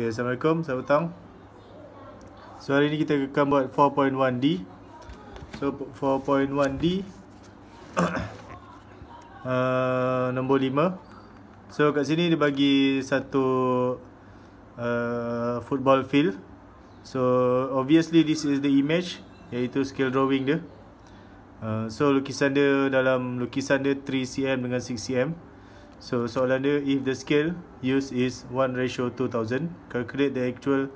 Okay, Assalamualaikum, selamat petang. So hari ni kita akan buat 4.1D. So 4.1D uh, nombor 5. So kat sini dia bagi satu uh, football field. So obviously this is the image iaitu scale drawing dia. Uh, so lukisan dia dalam lukisan dia 3cm dengan 6cm. So soalan dia if the scale used is 1 ratio 2000 calculate the actual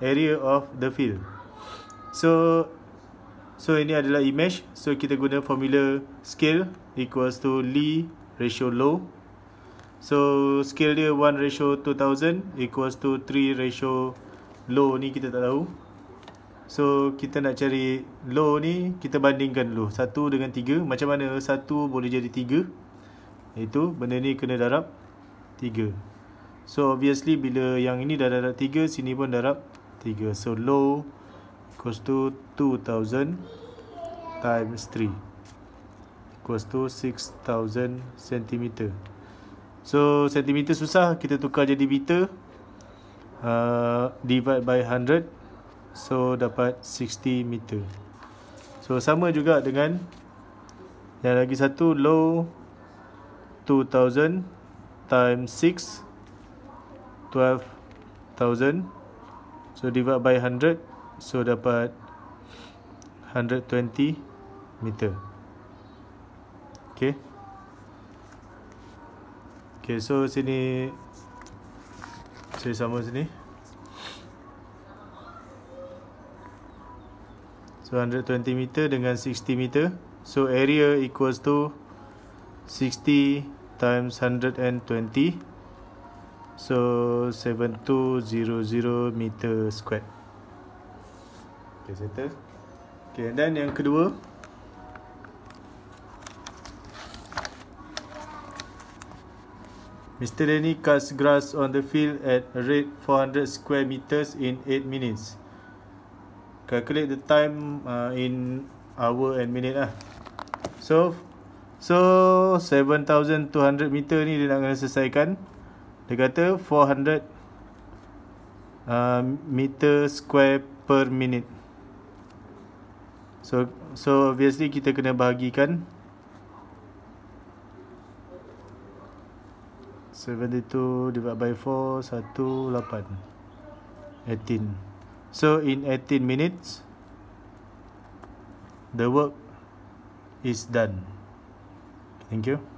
area of the field. So so ini adalah image. So kita guna formula scale equals to Lee ratio low. So scale dia 1 ratio 2000 equals to 3 ratio low ni kita tak tahu. So kita nak cari low ni kita bandingkan dulu 1 dengan 3 macam mana 1 boleh jadi 3 Iaitu benda ni kena darab 3 So obviously bila yang ini dah darab 3 Sini pun darab 3 So low equals to 2000 times 3 Equals to 6000 cm So cm susah Kita tukar jadi meter uh, Divide by 100 So dapat 60 meter. So sama juga dengan Yang lagi satu low 2000 times 6 12000 so divide by 100 so dapat 120 meter. Okay? Okay so sini saya sama sini. So 120 meter dengan 60 meter. So area equals to 60 times 120 so 7200 meter square okay settle okay dan yang kedua Mr. Denny cuts grass on the field at a rate 400 square meters in 8 minutes. Calculate the time uh, in hour and minute lah. So, So 7200 meter ni dia nak kena selesaikan. Dia kata 400 uh, meter square per minute. So so obviously kita kena bahagikan. 72 divided by 4 18 18 So in 18 minutes The work is done Thank you.